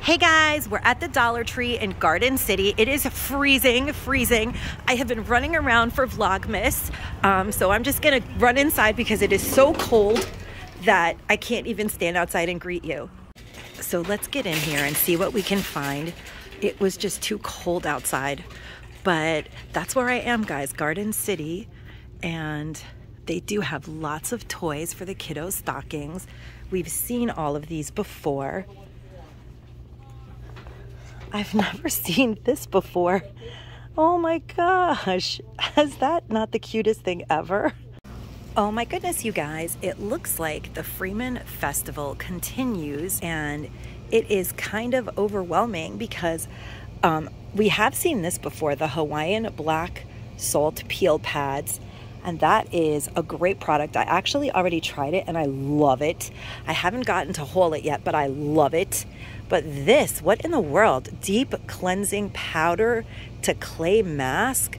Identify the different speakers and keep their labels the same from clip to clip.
Speaker 1: Hey guys, we're at the Dollar Tree in Garden City. It is freezing, freezing. I have been running around for Vlogmas, um, so I'm just gonna run inside because it is so cold that I can't even stand outside and greet you. So let's get in here and see what we can find. It was just too cold outside, but that's where I am, guys, Garden City, and they do have lots of toys for the kiddos' stockings. We've seen all of these before. I've never seen this before. Oh my gosh, is that not the cutest thing ever? Oh my goodness, you guys, it looks like the Freeman Festival continues and it is kind of overwhelming because um, we have seen this before the Hawaiian Black Salt Peel Pads and that is a great product. I actually already tried it and I love it. I haven't gotten to haul it yet, but I love it. But this, what in the world? Deep cleansing powder to clay mask,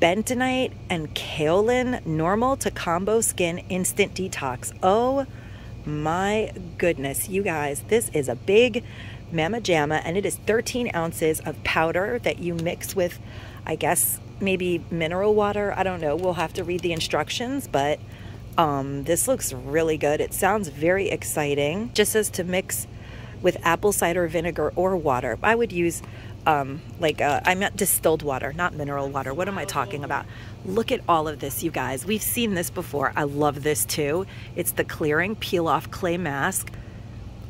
Speaker 1: bentonite and kaolin, normal to combo skin instant detox. Oh my goodness, you guys, this is a big Mama Jamma and it is 13 ounces of powder that you mix with, I guess, maybe mineral water. I don't know. We'll have to read the instructions, but um, this looks really good. It sounds very exciting. Just says to mix with apple cider vinegar or water. I would use um, like uh, I meant distilled water, not mineral water. What am I talking about? Look at all of this, you guys. We've seen this before. I love this too. It's the clearing peel off clay mask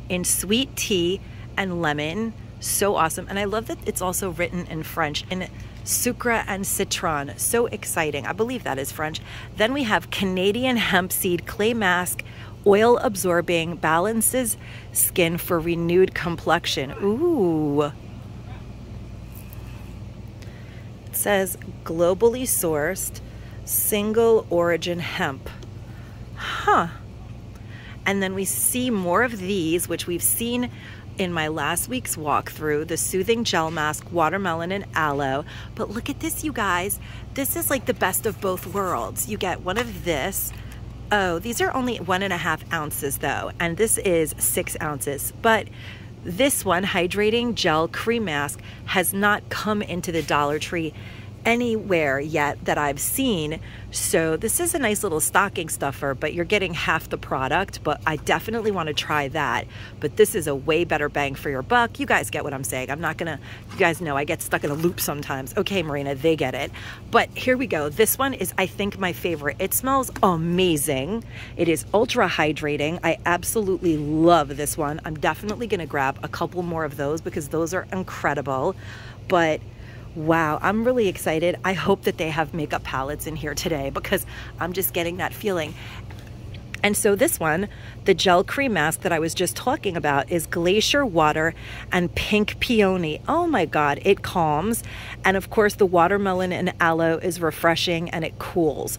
Speaker 1: in sweet tea and lemon. So awesome. And I love that it's also written in French in sucre and citron. So exciting. I believe that is French. Then we have Canadian hemp seed clay mask oil absorbing, balances skin for renewed complexion. Ooh. It says globally sourced, single origin hemp. Huh. And then we see more of these, which we've seen in my last week's walkthrough, the Soothing Gel Mask, Watermelon and Aloe. But look at this, you guys. This is like the best of both worlds. You get one of this, Oh, these are only one and a half ounces though, and this is six ounces. But this one, Hydrating Gel Cream Mask, has not come into the Dollar Tree anywhere yet that I've seen. So this is a nice little stocking stuffer, but you're getting half the product, but I definitely want to try that. But this is a way better bang for your buck. You guys get what I'm saying. I'm not to, you guys know I get stuck in a loop sometimes. Okay, Marina, they get it. But here we go. This one is, I think, my favorite. It smells amazing. It is ultra hydrating. I absolutely love this one. I'm definitely to grab a couple more of those because those are incredible. But wow, I'm really excited. I hope that they have makeup palettes in here today because I'm just getting that feeling. And so this one, the gel cream mask that I was just talking about is Glacier Water and Pink Peony. Oh my God, it calms. And of course the watermelon and aloe is refreshing and it cools.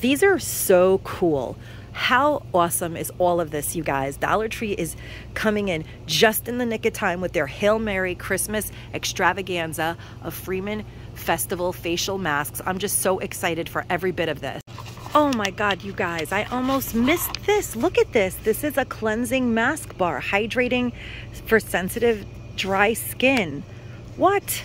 Speaker 1: These are so cool. How awesome is all of this, you guys? Dollar Tree is coming in just in the nick of time with their Hail Mary Christmas extravaganza of Freeman Festival facial masks. I'm just so excited for every bit of this. Oh my God, you guys, I almost missed this. Look at this. This is a cleansing mask bar, hydrating for sensitive, dry skin. What?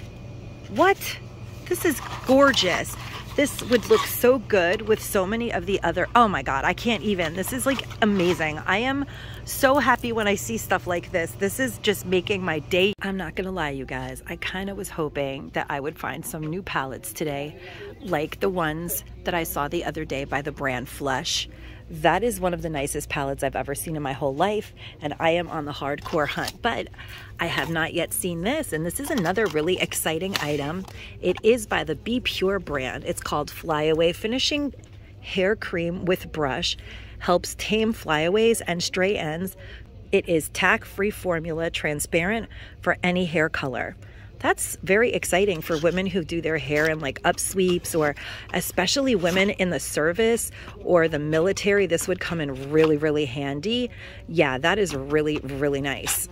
Speaker 1: What? This is gorgeous. This would look so good with so many of the other, oh my God, I can't even. This is like amazing. I am so happy when I see stuff like this. This is just making my day. I'm not gonna lie, you guys. I kind of was hoping that I would find some new palettes today, like the ones that I saw the other day by the brand Flush. That is one of the nicest palettes I've ever seen in my whole life, and I am on the hardcore hunt. But I have not yet seen this, and this is another really exciting item. It is by the Be Pure brand. It's called Flyaway Finishing Hair Cream with Brush. Helps tame flyaways and stray ends. It is tack-free formula, transparent for any hair color that's very exciting for women who do their hair in like up sweeps or especially women in the service or the military. This would come in really, really handy. Yeah, that is really, really nice.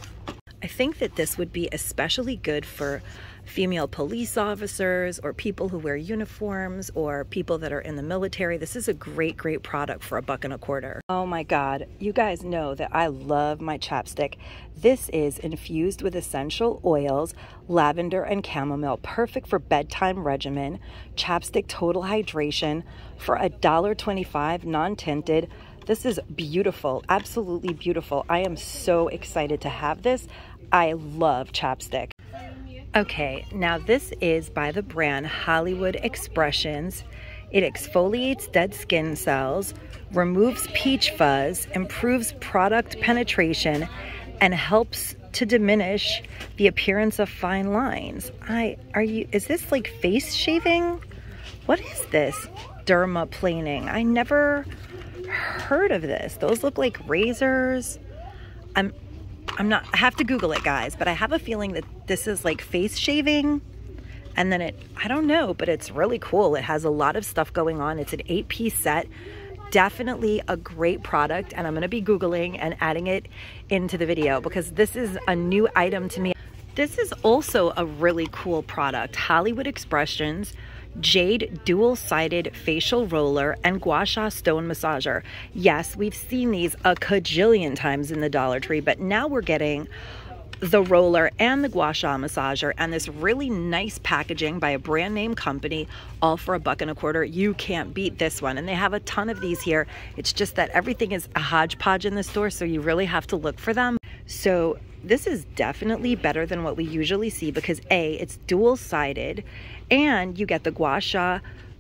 Speaker 1: I think that this would be especially good for female police officers or people who wear uniforms or people that are in the military. This is a great, great product for a buck and a quarter. Oh my God. You guys know that I love my chapstick. This is infused with essential oils, lavender and chamomile, perfect for bedtime regimen. Chapstick total hydration for a $1.25 non-tinted. This is beautiful, absolutely beautiful. I am so excited to have this. I love chapstick. Okay, now this is by the brand Hollywood Expressions. It exfoliates dead skin cells, removes peach fuzz, improves product penetration, and helps to diminish the appearance of fine lines. I are you is this like face shaving? What is this? Dermaplaning. I never heard of this. Those look like razors. I'm I'm not, I have to Google it, guys, but I have a feeling that this is like face shaving. And then it, I don't know, but it's really cool. It has a lot of stuff going on. It's an eight piece set. Definitely a great product. And I'm going to be Googling and adding it into the video because this is a new item to me. This is also a really cool product. Hollywood Expressions Jade dual-sided facial roller and gua sha stone massager. Yes, we've seen these a cajillion times in the Dollar Tree, but now we're getting the roller and the gua sha massager and this really nice packaging by a brand name company all for a buck and a quarter. You can't beat this one and they have a ton of these here. It's just that everything is a hodgepodge in the store so you really have to look for them so this is definitely better than what we usually see because A, it's dual sided and you get the gua sha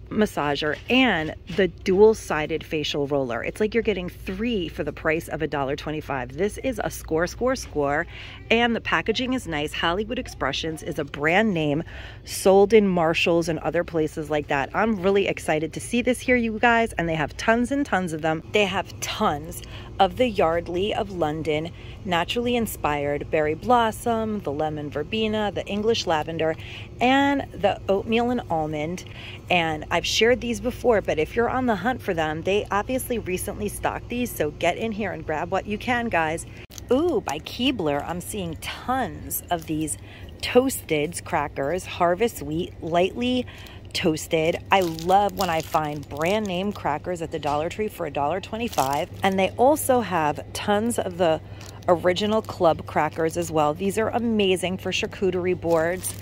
Speaker 1: massager and the dual-sided facial roller. It's like you're getting three for the price of a dollar twenty-five. This is a score, score, score, and the packaging is nice. Hollywood Expressions is a brand name sold in Marshalls and other places like that. I'm really excited to see this here, you guys, and they have tons and tons of them. They have tons of the Yardley of London naturally inspired berry blossom, the lemon verbena, the English lavender, and the oatmeal and almond. And I've shared these before, but if you're on the hunt for them, they obviously recently stocked these, so get in here and grab what you can, guys. Ooh, by Keebler, I'm seeing tons of these toasted crackers, harvest wheat, lightly toasted. I love when I find brand name crackers at the Dollar Tree for $1.25. And they also have tons of the original club crackers as well. These are amazing for charcuterie boards.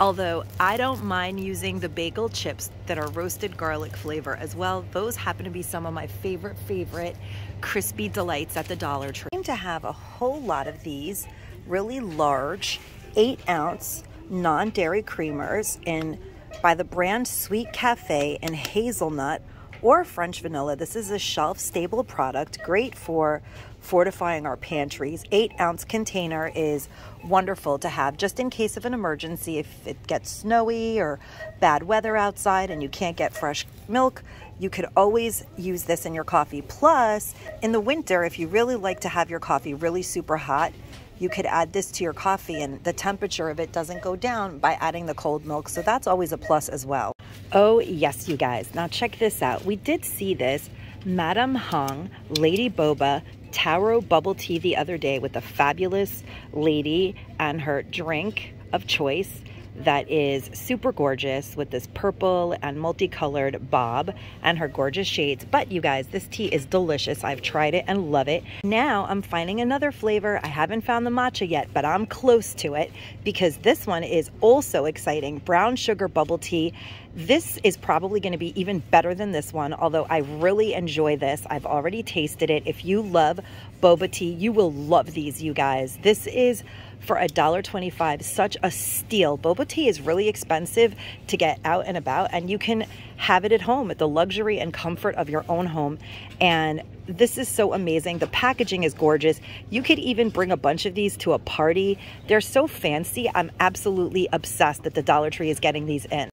Speaker 1: Although I don't mind using the bagel chips that are roasted garlic flavor as well. Those happen to be some of my favorite, favorite crispy delights at the Dollar Tree. I seem to have a whole lot of these really large, eight ounce non-dairy creamers in by the brand Sweet Cafe in hazelnut or French vanilla. This is a shelf stable product, great for fortifying our pantries. Eight ounce container is wonderful to have just in case of an emergency. If it gets snowy or bad weather outside and you can't get fresh milk, you could always use this in your coffee. Plus, in the winter, if you really like to have your coffee really super hot, you could add this to your coffee and the temperature of it doesn't go down by adding the cold milk. So that's always a plus as well. Oh, yes, you guys. Now check this out. We did see this Madame Hung Lady Boba taro bubble tea the other day with a fabulous lady and her drink of choice that is super gorgeous with this purple and multicolored bob and her gorgeous shades. But you guys, this tea is delicious. I've tried it and love it. Now I'm finding another flavor. I haven't found the matcha yet, but I'm close to it because this one is also exciting. Brown sugar bubble tea. This is probably going to be even better than this one, although I really enjoy this. I've already tasted it. If you love boba tea, you will love these, you guys. This is for $1.25. Such a steal. Boba tea is really expensive to get out and about, and you can have it at home at the luxury and comfort of your own home. And this is so amazing. The packaging is gorgeous. You could even bring a bunch of these to a party. They're so fancy. I'm absolutely obsessed that the Dollar Tree is getting these in.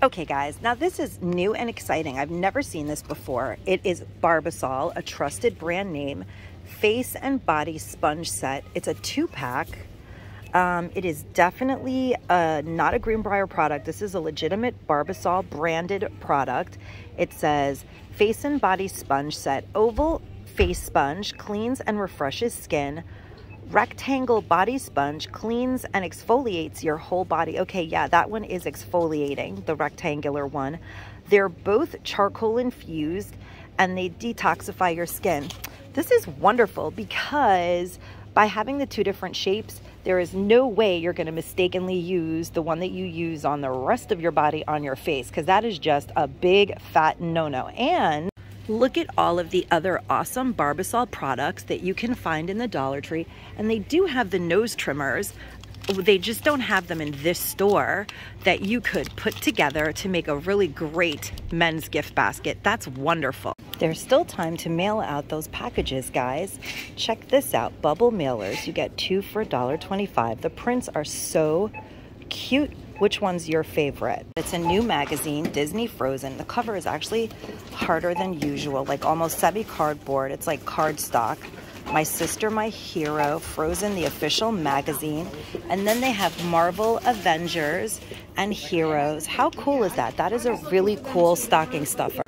Speaker 1: Okay guys, now this is new and exciting. I've never seen this before. It is Barbasol, a trusted brand name, face and body sponge set. It's a two pack um, it is definitely uh, not a Greenbrier product. This is a legitimate Barbasol branded product. It says face and body sponge set, oval face sponge, cleans and refreshes skin, rectangle body sponge cleans and exfoliates your whole body. Okay, yeah, that one is exfoliating, the rectangular one. They're both charcoal infused and they detoxify your skin. This is wonderful because by having the two different shapes, there is no way you're going to mistakenly use the one that you use on the rest of your body on your face because that is just a big fat no-no. And look at all of the other awesome Barbasol products that you can find in the Dollar Tree. And they do have the nose trimmers. They just don't have them in this store that you could put together to make a really great men's gift basket. That's wonderful. There's still time to mail out those packages, guys. Check this out, bubble mailers. You get two for $1.25. The prints are so cute. Which one's your favorite? It's a new magazine, Disney Frozen. The cover is actually harder than usual, like almost semi-cardboard. It's like cardstock. My Sister, My Hero, Frozen, the official magazine. And then they have Marvel Avengers and Heroes. How cool is that? That is a really cool stocking stuffer.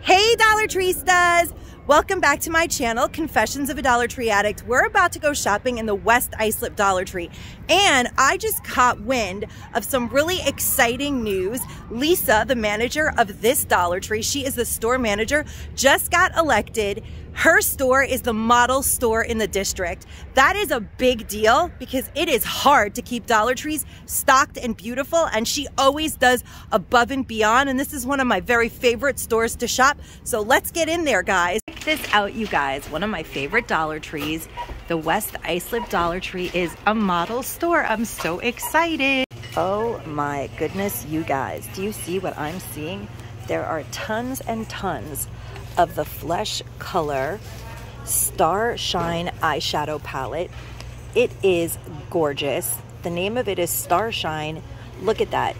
Speaker 1: Hey Dollar Tree studs! Welcome back to my channel, Confessions of a Dollar Tree Addict. We're about to go shopping in the West Islip Dollar Tree. And I just caught wind of some really exciting news. Lisa, the manager of this Dollar Tree, she is the store manager, just got elected her store is the model store in the district. That is a big deal because it is hard to keep Dollar Trees stocked and beautiful, and she always does above and beyond. And this is one of my very favorite stores to shop. So let's get in there, guys. Check this out, you guys. One of my favorite Dollar Trees, the West Islip Dollar Tree, is a model store. I'm so excited. Oh my goodness, you guys. Do you see what I'm seeing? There are tons and tons of the Flesh Color Star Shine eyeshadow palette. It is gorgeous. The name of it is Star Shine. Look at that.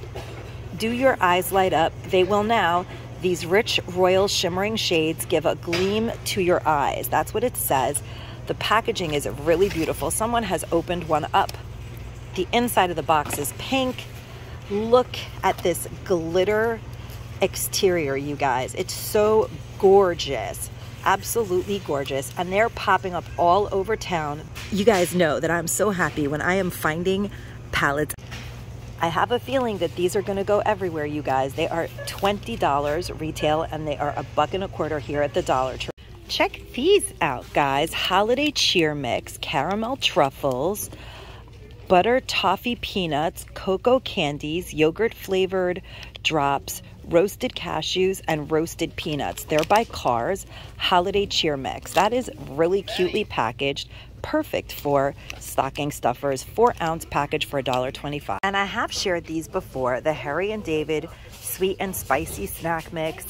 Speaker 1: Do your eyes light up? They will now. These rich royal shimmering shades give a gleam to your eyes. That's what it says. The packaging is really beautiful. Someone has opened one up. The inside of the box is pink. Look at this glitter exterior, you guys. It's so gorgeous absolutely gorgeous and they're popping up all over town. You guys know that I'm so happy when I am finding palettes. I have a feeling that these are to go everywhere, you guys. They are $20 retail and they are a buck and a quarter here at the Dollar Tree. Check these out, guys. Holiday Cheer Mix, Caramel Truffles, Butter Toffee Peanuts, Cocoa Candies, Yogurt Flavored Drops, roasted cashews, and roasted peanuts. They're by Kar's Holiday Cheer Mix. That is really cutely packaged. Perfect for stocking stuffers, four ounce package for $1.25. And I have shared these before the Harry and David sweet and spicy snack mix,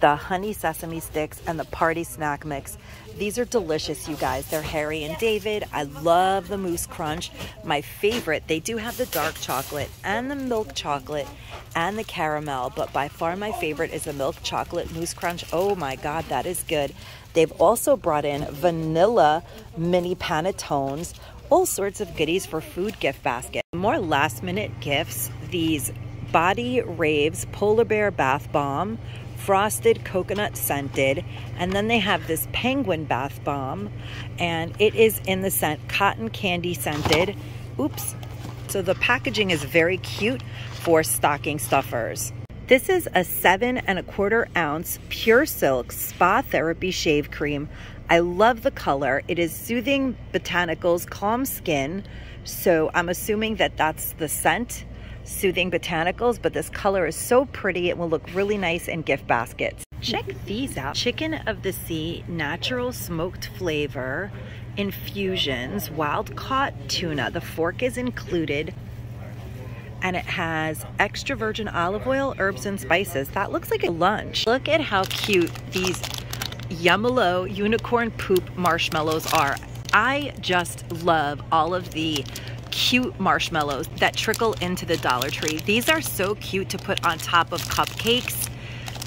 Speaker 1: the honey sesame sticks, and the party snack mix. These are delicious, you guys. They're Harry and David. I love the Mousse Crunch. My favorite, they do have the dark chocolate and the milk chocolate and the caramel, but by far my favorite is the milk chocolate Mousse Crunch. Oh my God, that is good. They've also brought in vanilla mini panettones, all sorts of goodies for food gift basket. More last minute gifts, these Body Raves Polar Bear Bath Bomb frosted coconut scented. And then they have this penguin bath bomb and it is in the scent cotton candy scented. Oops. So the packaging is very cute for stocking stuffers. This is a seven and a quarter ounce pure silk spa therapy shave cream. I love the color. It is soothing botanicals, calm skin. So I'm assuming that that's the scent Soothing Botanicals, but this color is so pretty. It will look really nice in gift baskets. Check these out. Chicken of the Sea Natural Smoked Flavor Infusions Wild Caught Tuna. The fork is included and it has extra virgin olive oil, herbs, and spices. That looks like a lunch. Look at how cute these Yumelo unicorn poop marshmallows are. I just love all of the cute marshmallows that trickle into the Dollar Tree. These are so cute to put on top of cupcakes.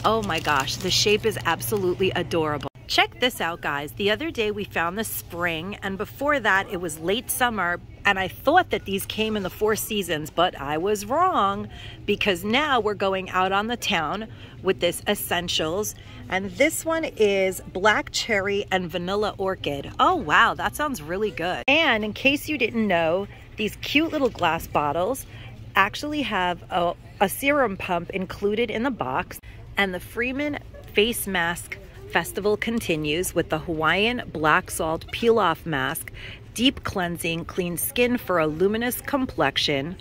Speaker 1: Oh my gosh, the shape is absolutely adorable. Check this out, guys. The other day we found the spring, and before that it was late summer, and I thought that these came in the four seasons, but I was wrong because now we're going out on the town with this essentials. And this one is black cherry and vanilla orchid. Oh, wow, that sounds really good. And in case you didn't know, these cute little glass bottles actually have a, a serum pump included in the box. And the Freeman face mask festival continues with the Hawaiian black salt peel off mask, deep cleansing, clean skin for a luminous complexion.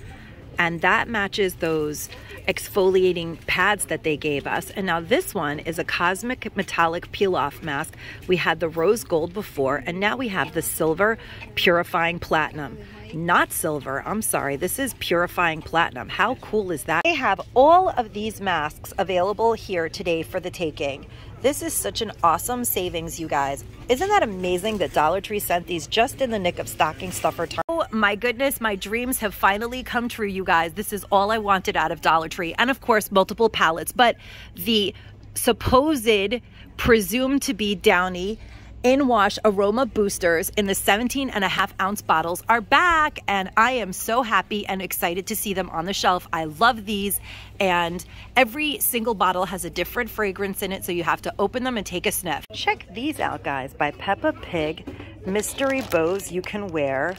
Speaker 1: And that matches those exfoliating pads that they gave us. And now this one is a cosmic metallic peel off mask. We had the rose gold before, and now we have the silver purifying platinum not silver. I'm sorry. This is purifying platinum. How cool is that? They have all of these masks available here today for the taking. This is such an awesome savings, you guys. Isn't that amazing that Dollar Tree sent these just in the nick of stocking stuffer time? Oh my goodness, my dreams have finally come true, you guys. This is all I wanted out of Dollar Tree. And of course, multiple palettes. But the supposed presumed to be Downy in wash aroma boosters in the 17 and a half ounce bottles are back and I am so happy and excited to see them on the shelf. I love these and every single bottle has a different fragrance in it so you have to open them and take a sniff. Check these out guys by Peppa Pig mystery bows you can wear.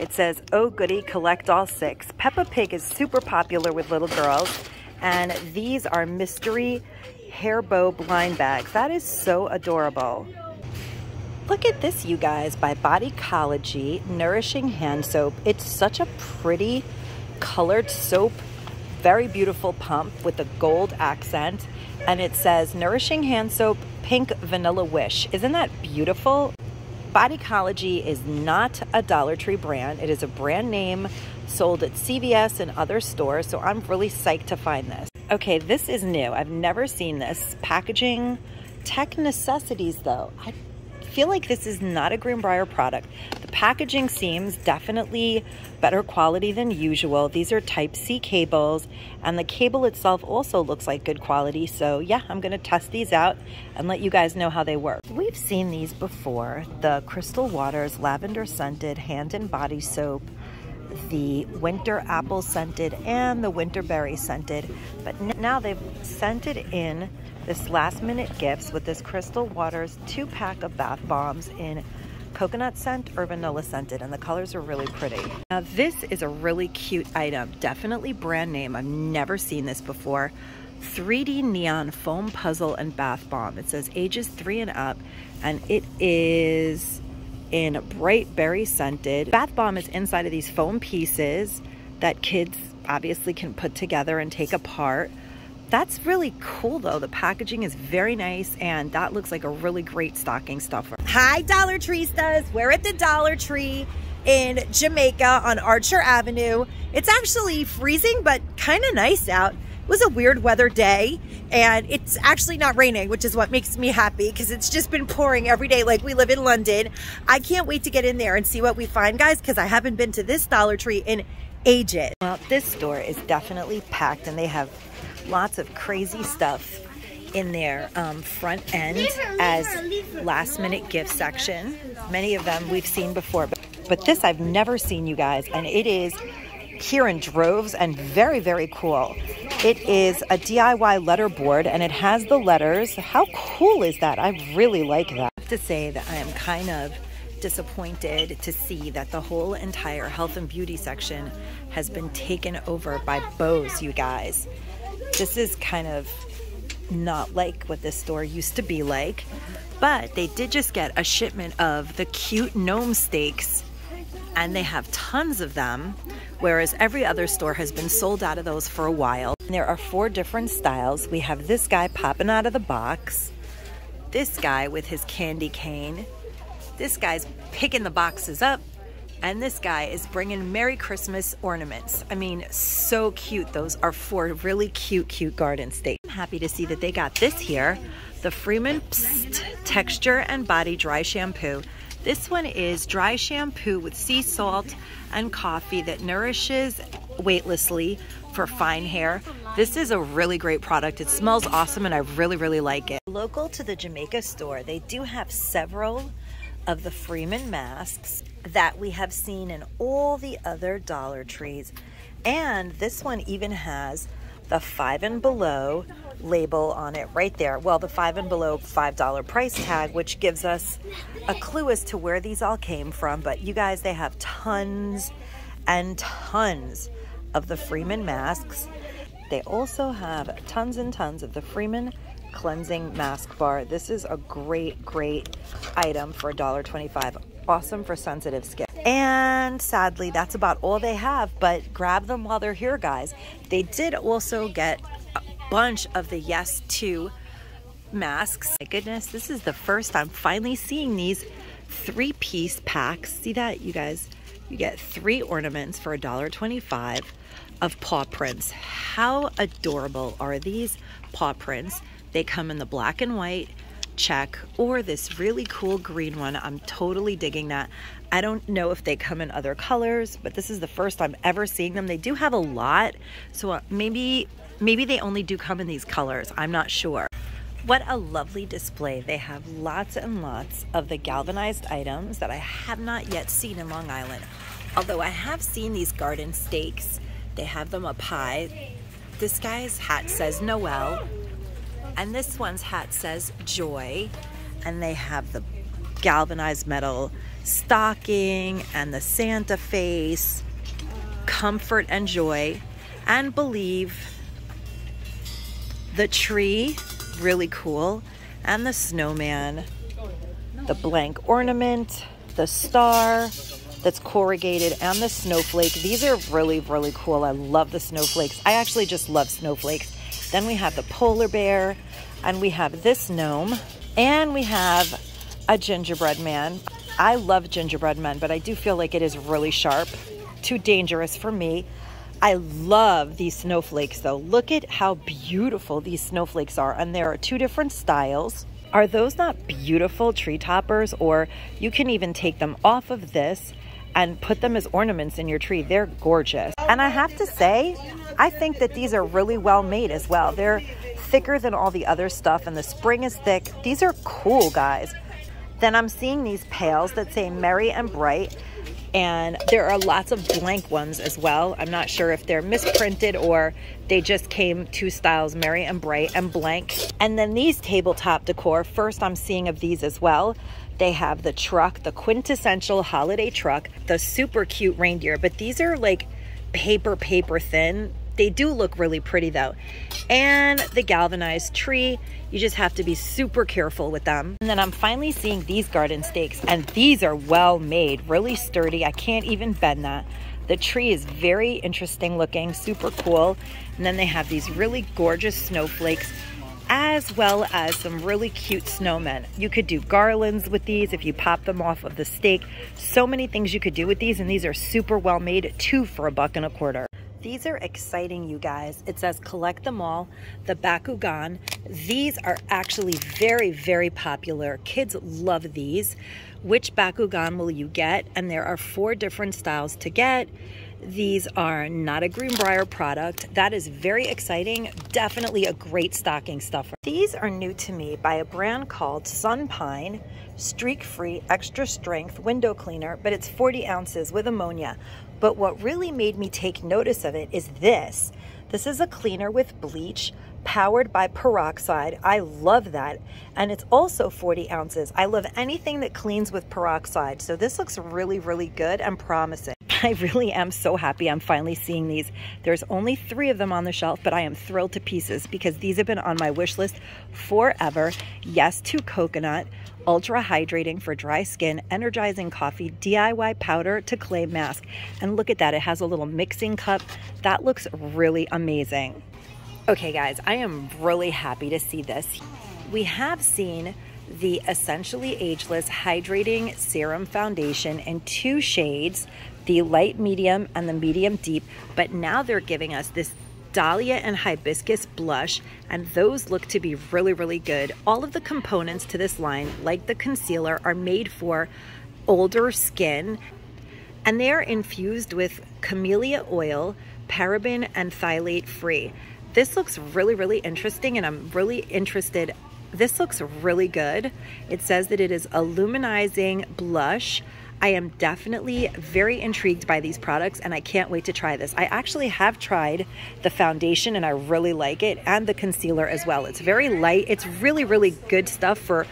Speaker 1: It says, oh goody, collect all six. Peppa Pig is super popular with little girls and these are mystery hair bow blind bags. That is so adorable. Look at this, you guys, by Bodycology Nourishing Hand Soap. It's such a pretty colored soap, very beautiful pump with a gold accent. And it says Nourishing Hand Soap Pink Vanilla Wish. Isn't that beautiful? Bodycology is not a Dollar Tree brand. It is a brand name sold at CVS and other stores. So I'm really psyched to find this. Okay, this is new. I've never seen this. Packaging tech necessities though. I feel like this is not a Greenbrier product. The packaging seems definitely better quality than usual. These are type C cables and the cable itself also looks like good quality. So yeah, I'm gonna test these out and let you guys know how they work. We've seen these before, the Crystal Waters Lavender Scented Hand and Body Soap the winter apple scented and the winter berry scented but now they've scented in this last minute gifts with this Crystal Waters two pack of bath bombs in coconut scent or vanilla scented and the colors are really pretty. Now this is a really cute item, definitely brand name. I've never seen this before. 3D neon foam puzzle and bath bomb. It says ages three and up and it is in bright berry scented. Bath bomb is inside of these foam pieces that kids obviously can put together and take apart. That's really cool though. The packaging is very nice and that looks like a really great stocking stuffer. Hi Dollar Tree Treestas. We're at the Dollar Tree in Jamaica on Archer Avenue. It's actually freezing but kind of nice out. It was a weird weather day and it's actually not raining, which is what makes me happy because it's just been pouring every day like we live in London. I can't wait to get in there and see what we find, guys, because I haven't been to this Dollar Tree in ages. Well, this store is definitely packed and they have lots of crazy stuff in their um, front end as last minute gift section. Many of them we've seen before, but, but this I've never seen you guys, and it is here in droves and very, very cool. It is a DIY letterboard and it has the letters. How cool is that? I really like that. I have to say that I am kind of disappointed to see that the whole entire health and beauty section has been taken over by bows, you guys. This is kind of not like what this store used to be like, but they did just get a shipment of the cute gnome stakes and they have tons of them, whereas every other store has been sold out of those for a while. And there are four different styles. We have this guy popping out of the box, this guy with his candy cane, this guy's picking the boxes up, and this guy is bringing Merry Christmas ornaments. I mean, so cute. Those are four really cute, cute garden stakes. I'm happy to see that they got this here, the Freeman Psst Texture and Body Dry Shampoo. This one is dry shampoo with sea salt and coffee that nourishes weightlessly for fine hair. This is a really great product. It smells awesome and I really, really like it. Local to the Jamaica store, they do have several of the Freeman masks that we have seen in all the other Dollar Trees. And this one even has the five and below label on it right there. Well, the five and below $5 price tag, which gives us a clue as to where these all came from. But you guys, they have tons and tons of the Freeman masks. They also have tons and tons of the Freeman cleansing mask bar. This is a great, great item for $1.25. Awesome for sensitive skin. And sadly, that's about all they have, but grab them while they're here, guys. They did also get a bunch of the Yes To masks. My goodness, this is the first I'm finally seeing these three piece packs. See that, you guys? You get three ornaments for $1.25 of paw prints. How adorable are these paw prints? They come in the black and white check or this really cool green one. I'm totally digging that. I don't know if they come in other colors, but this is the first I'm ever seeing them. They do have a lot, so uh, maybe maybe they only do come in these colors. I'm not sure. What a lovely display. They have lots and lots of the galvanized items that I have not yet seen in Long Island. Although I have seen these garden stakes they have them up high. This guy's hat says Noel, and this one's hat says Joy. And they have the galvanized metal stocking and the Santa face, comfort and joy, and believe. The tree, really cool, and the snowman, the blank ornament, the star, that's corrugated and the snowflake. These are really, really cool. I love the snowflakes. I actually just love snowflakes. Then we have the polar bear and we have this gnome and we have a gingerbread man. I love gingerbread men, but I do feel like it is really sharp. Too dangerous for me. I love these snowflakes though. Look at how beautiful these snowflakes are. And there are two different styles. Are those not beautiful tree toppers? Or you can even take them off of this and put them as ornaments in your tree. They're gorgeous. And I have to say, I think that these are really well made as well. They're thicker than all the other stuff and the spring is thick. These are cool, guys. Then I'm seeing these pails that say merry and bright and there are lots of blank ones as well. I'm not sure if they're misprinted or they just came two styles, merry and bright and blank. And then these tabletop decor, first I'm seeing of these as well. They have the truck, the quintessential holiday truck, the super cute reindeer, but these are like paper, paper thin. They do look really pretty though. And the galvanized tree, you just have to be super careful with them. And then I'm finally seeing these garden stakes and these are well made, really sturdy. I can't even bend that. The tree is very interesting looking, super cool. And then they have these really gorgeous snowflakes as well as some really cute snowmen. You could do garlands with these if you pop them off of the stake. So many things you could do with these and these are super well made, two for a buck and a quarter. These are exciting, you guys. It says collect them all, the Bakugan. These are actually very, very popular. Kids love these. Which Bakugan will you get? And there are four different styles to get. These are not a Greenbrier product. That is very exciting. Definitely a great stocking stuffer. These are new to me by a brand called Sun Pine Streak Free Extra Strength Window Cleaner, but it's 40 ounces with ammonia. But what really made me take notice of it is this. This is a cleaner with bleach powered by peroxide. I love that. And it's also 40 ounces. I love anything that cleans with peroxide. So this looks really, really good and promising. I really am so happy I'm finally seeing these. There's only three of them on the shelf, but I am thrilled to pieces because these have been on my wish list forever. Yes to coconut, ultra hydrating for dry skin, energizing coffee, DIY powder to clay mask. And look at that, it has a little mixing cup. That looks really amazing. Okay guys, I am really happy to see this. We have seen the Essentially Ageless Hydrating Serum Foundation in two shades, the light medium and the medium deep, but now they're giving us this dahlia and hibiscus blush, and those look to be really, really good. All of the components to this line, like the concealer, are made for older skin, and they are infused with camellia oil, paraben and phthalate free. this looks really, really interesting and I'm really interested. This looks really good. It says that it is a luminizing blush. I am definitely very intrigued by these products and I can't wait to try this. I actually have tried the foundation and I really like it and the concealer as well. It's very light. It's really, really good stuff for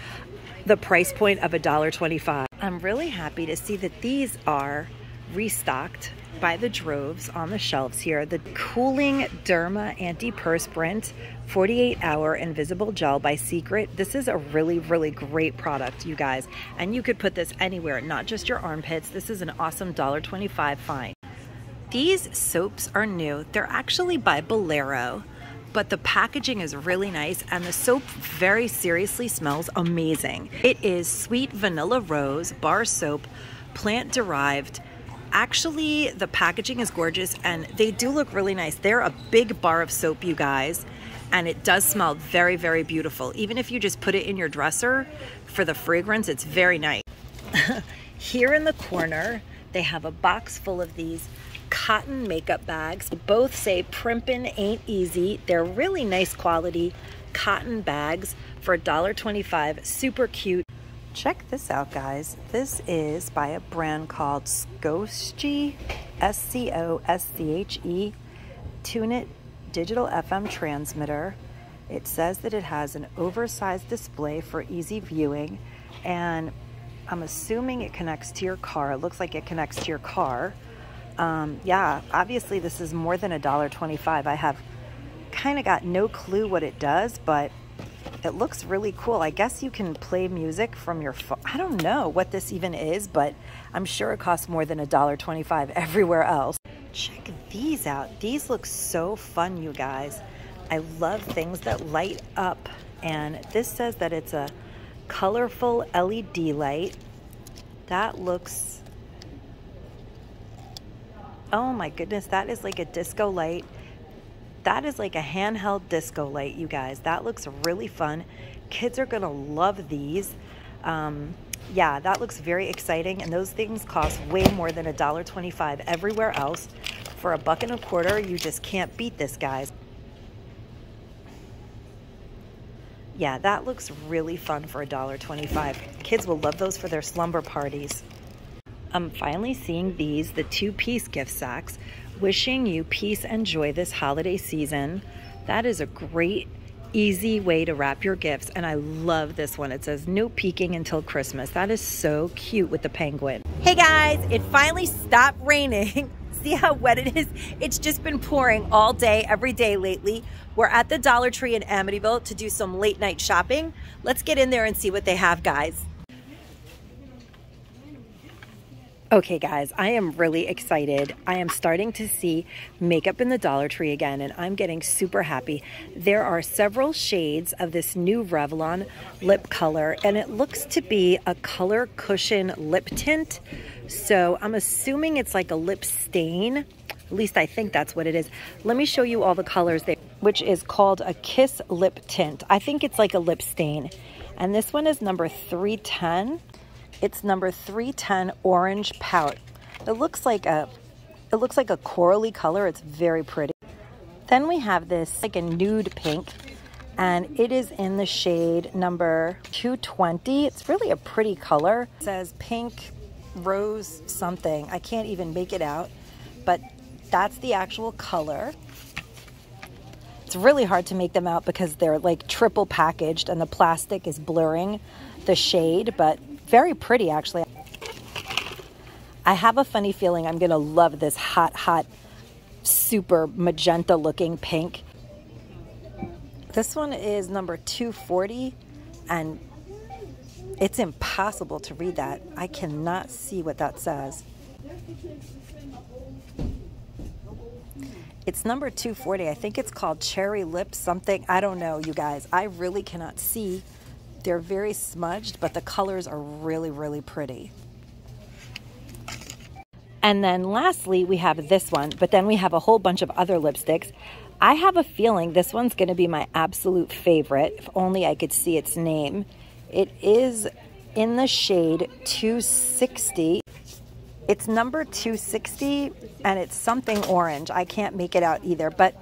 Speaker 1: the price point of $1.25. I'm really happy to see that these are restocked by the droves on the shelves here. The Cooling Derma Antiperspirant 48 Hour Invisible Gel by Secret. This is a really, really great product, you guys. And you could put this anywhere, not just your armpits. This is an awesome $1.25 find. These soaps are new. They're actually by Bolero but the packaging is really nice and the soap very seriously smells amazing. It is sweet vanilla rose bar soap, plant derived. Actually, the packaging is gorgeous and they do look really nice. They're a big bar of soap, you guys, and it does smell very, very beautiful. Even if you just put it in your dresser for the fragrance, it's very nice. Here in the corner, they have a box full of these cotton makeup bags. Both say primping ain't easy. They're really nice quality cotton bags for $1.25. Super cute. Check this out, guys. This is by a brand called Scosche, S-C-O-S-C-H-E, tuneIT digital FM transmitter. It says that it has an oversized display for easy viewing, and I'm assuming it connects to your car. It looks like it connects to your car um, yeah, obviously this is more than a dollar twenty-five. I have kind of got no clue what it does, but it looks really cool. I guess you can play music from your phone. I don't know what this even is, but I'm sure it costs more than a dollar twenty-five everywhere else. Check these out. These look so fun, you guys. I love things that light up. And this says that it's a colorful LED light. That looks Oh my goodness, that is like a disco light. That is like a handheld disco light, you guys. That looks really fun. Kids are gonna love these. Um, yeah, that looks very exciting. And those things cost way more than a dollar twenty-five everywhere else. For a buck and a quarter, you just can't beat this, guys. Yeah, that looks really fun for a dollar twenty-five. Kids will love those for their slumber parties. I'm finally seeing these, the two-piece gift sacks. Wishing you peace and joy this holiday season. That is a great, easy way to wrap your gifts. And I love this one. It says no peeking until Christmas. That is so cute with the penguin. Hey guys, it finally stopped raining. See how wet it is? It's just been pouring all day, every day lately. We're at the Dollar Tree in Amityville to do some late night shopping. Let's get in there and see what they have, guys. Okay, guys, I am really excited. I am starting to see makeup in the Dollar Tree again, and I'm getting super happy. There are several shades of this new Revlon lip color, and it looks to be a color cushion lip tint. So I'm assuming it's like a lip stain. At least I think that's what it is. Let me show you all the colors, there, which is called a Kiss Lip Tint. I think it's like a lip stain. And this one is number 310. It's number 310 Orange Pout. It looks like a it looks like a corally color. It's very pretty. Then we have this like a nude pink and it is in the shade number 220. It's really a pretty color. It says pink rose something. I can't even make it out, but that's the actual color. It's really hard to make them out because they're like triple packaged and the plastic is blurring the shade, but very pretty, actually. I have a funny feeling I'm to love this hot, hot, super magenta looking pink. This one is number 240 and it's impossible to read that. I cannot see what that says. It's number 240. I think it's called Cherry Lip something. I don't know, you guys. I really cannot see they're very smudged, but the colors are really, really pretty. And then lastly, we have this one, but then we have a whole bunch of other lipsticks. I have a feeling this one's gonna be my absolute favorite, if only I could see its name. It is in the shade 260. It's number 260 and it's something orange. I can't make it out either, but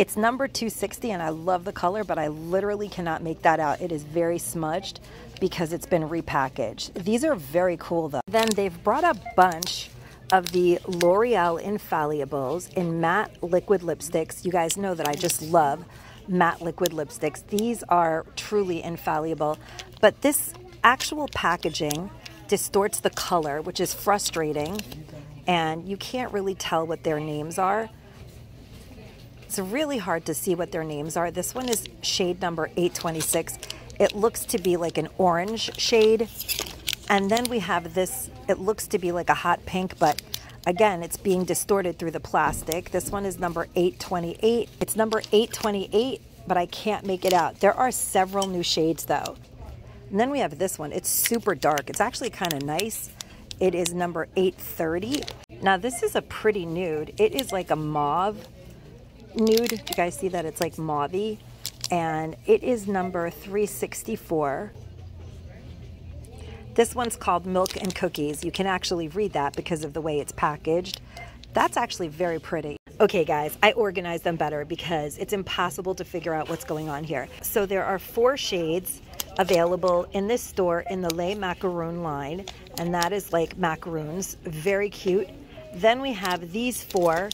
Speaker 1: It's number 260 and I love the color, but I literally cannot make that out. It is very smudged because it's been repackaged. These are very cool though. Then they've brought a bunch of the L'Oreal Infallibles in matte liquid lipsticks. You guys know that I just love matte liquid lipsticks. These are truly infallible, but this actual packaging distorts the color, which is frustrating, and you can't really tell what their names are. It's really hard to see what their names are. This one is shade number 826. It looks to be like an orange shade. And then we have this, it looks to be like a hot pink, but again, it's being distorted through the plastic. This one is number 828. It's number 828, but I can't make it out. There are several new shades though. And then we have this one. It's super dark. It's actually kind of nice. It is number 830. Now this is a pretty nude. It is like a mauve nude. Do You guys see that? It's like mauvey. And it is number 364. This one's called Milk and Cookies. You can actually read that because of the way it's packaged. That's actually very pretty. Okay guys, I organized them better because it's impossible to figure out what's going on here. So there are four shades available in this store in the Les Macaroon line, and that is like macaroons, very cute. Then we have these four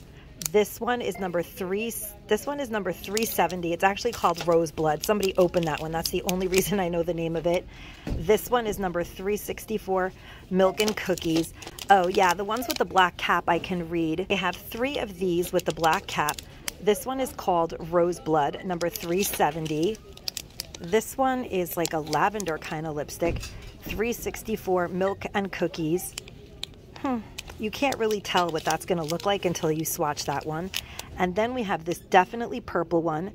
Speaker 1: this one is number three. This one is number 370. It's actually called Rose Blood. Somebody opened that one. That's the only reason I know the name of it. This one is number 364, Milk and Cookies. Oh yeah, the ones with the black cap I can read. They have three of these with the black cap. This one is called Rose Blood, number 370. This one is like a lavender kind of lipstick. 364 Milk and Cookies. Hmm you can't really tell what that's going to look like until you swatch that one. And then we have this definitely purple one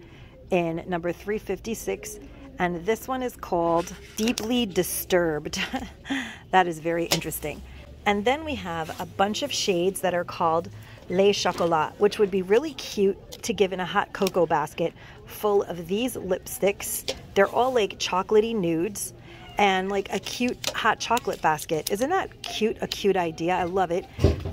Speaker 1: in number 356. And this one is called Deeply Disturbed. that is very interesting. And then we have a bunch of shades that are called Le Chocolat, which would be really cute to give in a hot cocoa basket full of these lipsticks. They're all like chocolatey nudes and like a cute hot chocolate basket. Isn't that cute? A cute idea. I love it.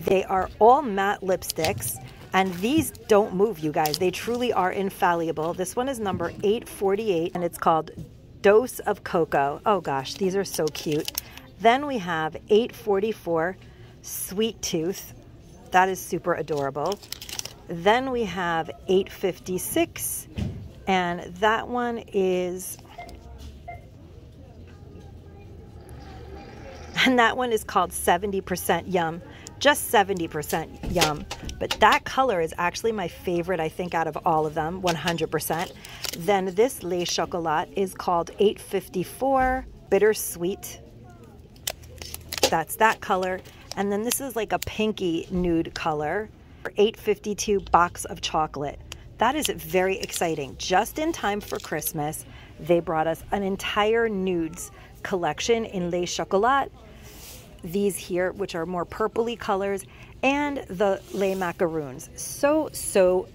Speaker 1: They are all matte lipsticks. And these don't move, you guys. They truly are infallible. This one is number 848 and it's called Dose of Cocoa. Oh gosh, these are so cute. Then we have 844 Sweet Tooth. That is super adorable. Then we have 856 and that one is And that one is called 70% Yum. Just 70% Yum. But that color is actually my favorite, I think, out of all of them, 100%. Then this Le Chocolat is called 854 Bittersweet. That's that color. And then this is like a pinky nude color. 852 Box of Chocolate. That is very exciting. Just in time for Christmas, they brought us an entire nudes collection in Le Chocolat these here, which are more purpley colors, and the Les Macaroons. So, so,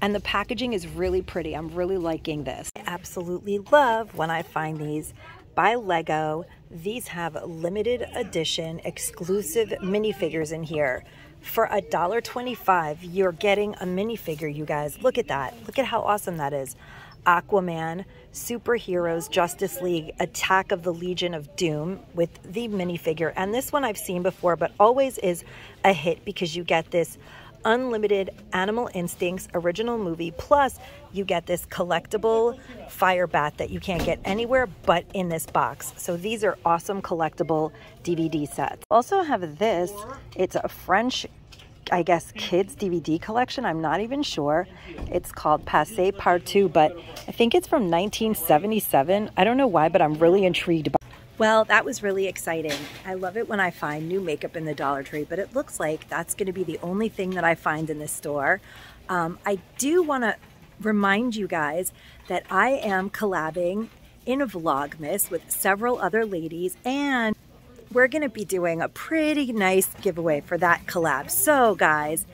Speaker 1: and the packaging is really pretty. I'm really liking this. I absolutely love when I find these by Lego. These have limited edition exclusive minifigures in here. For a dollar twenty-five, you're getting a minifigure, you guys. Look at that. Look at how awesome that is. Aquaman, Superheroes, Justice League, Attack of the Legion of Doom with the minifigure. And this one I've seen before, but always is a hit because you get this unlimited Animal Instincts original movie. Plus, you get this collectible fire bat that you can't get anywhere but in this box. So these are awesome collectible DVD sets. Also have this. It's a French I guess, kids DVD collection. I'm not even sure. It's called Passe Partout, but I think it's from 1977. I don't know why, but I'm really intrigued. By well, that was really exciting. I love it when I find new makeup in the Dollar Tree, but it looks like that's going to be the only thing that I find in this store. Um, I do want to remind you guys that I am collabing in a Vlogmas with several other ladies and we're to be doing a pretty nice giveaway for that collab. So guys,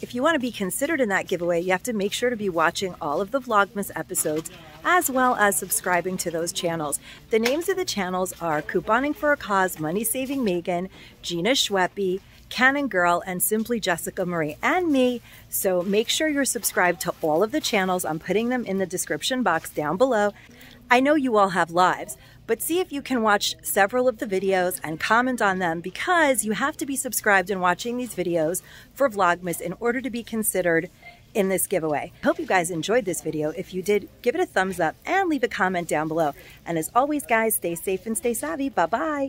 Speaker 1: if you want to be considered in that giveaway, you have to make sure to be watching all of the Vlogmas episodes as well as subscribing to those channels. The names of the channels are Couponing for a Cause, Money Saving Megan, Gina Schweppe, Canon Girl, and Simply Jessica Marie, and me. So make sure you're subscribed to all of the channels. I'm putting them in the description box down below. I know you all have lives, but see if you can watch several of the videos and comment on them because you have to be subscribed and watching these videos for Vlogmas in order to be considered in this giveaway. Hope you guys enjoyed this video. If you did, give it a thumbs up and leave a comment down below. And as always, guys, stay safe and stay savvy. Bye-bye.